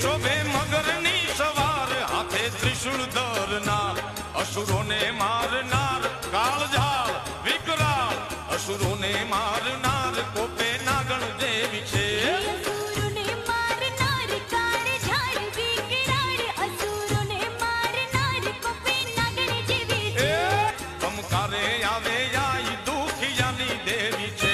શોભે મગરની સવાર હાથે ત્રિશુળ ધરના અસુરોને મારનાર કાળઝાળ વિકરાળ અસુરોને મારનાર કોપે નાગણ દેવી છે આવે જાય દુખિયાની દેવી છે